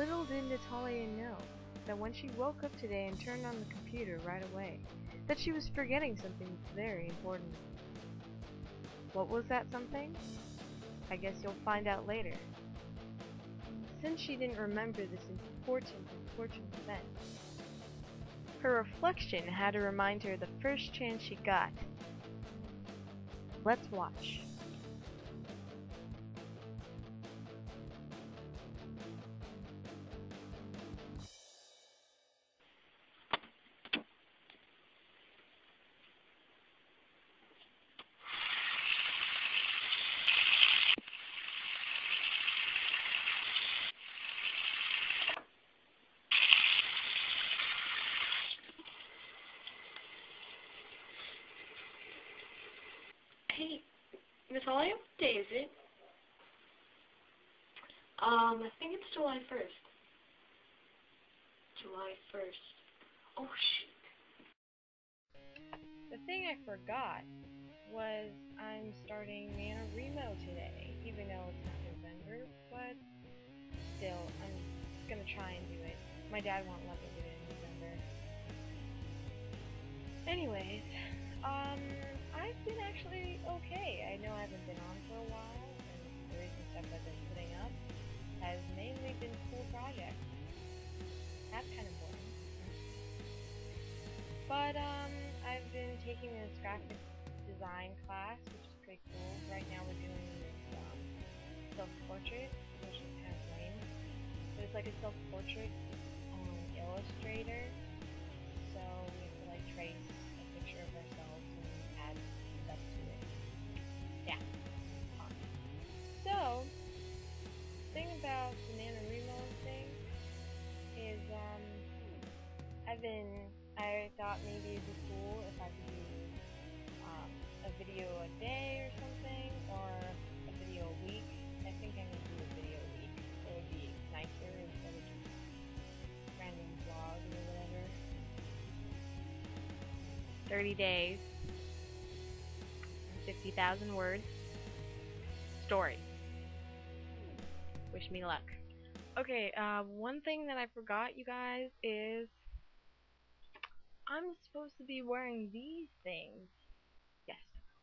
Little did Natalia know that when she woke up today and turned on the computer right away, that she was forgetting something very important. What was that something? I guess you'll find out later. Since she didn't remember this important, important event, her reflection had to remind her the first chance she got. Let's watch. Hey, Natalia, what day is it? Um, I think it's July 1st. July 1st. Oh, shoot. The thing I forgot was I'm starting NaNoWriMo today, even though it's not November, but still, I'm gonna try and do it. My dad won't let me do it in November. Anyways, um, I've been actually okay. I know I haven't been on for a while, and the recent stuff I've been putting up has mainly been school projects. That's kind of boring. But, um, I've been taking this graphic design class, which is pretty cool. Right now we're doing this, um, self-portrait, which is kind of lame. But it's like a self-portrait on Illustrator. I've I thought maybe it'd be cool if I could do, um, a video a day or something, or a video a week. I think I'm gonna do a video a week. It would be nicer instead of just random vlogs or whatever. 30 days. 50,000 words. Story. Wish me luck. Okay, uh, one thing that I forgot, you guys, is I'm supposed to be wearing these things. Yes,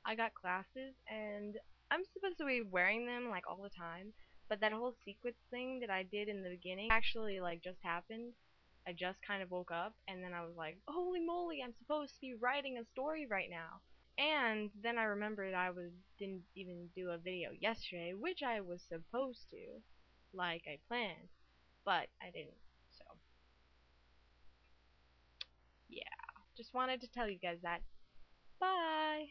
I got glasses, and I'm supposed to be wearing them, like, all the time, but that whole sequence thing that I did in the beginning actually, like, just happened. I just kind of woke up, and then I was like, holy moly, I'm supposed to be writing a story right now. And then I remembered I was didn't even do a video yesterday, which I was supposed to, like I planned, but I didn't. Yeah, just wanted to tell you guys that. Bye.